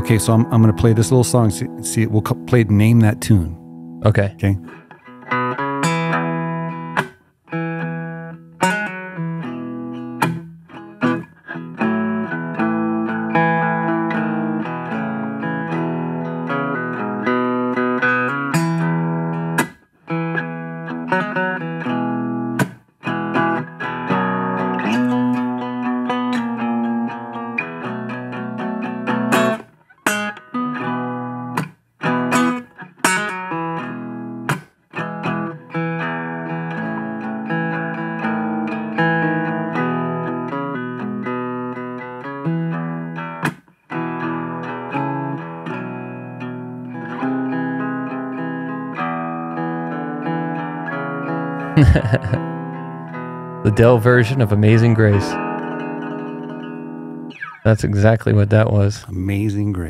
Okay, so I'm, I'm going to play this little song. See, see we'll play Name That Tune. Okay. Okay. the Del version of Amazing Grace. That's exactly what that was. Amazing Grace.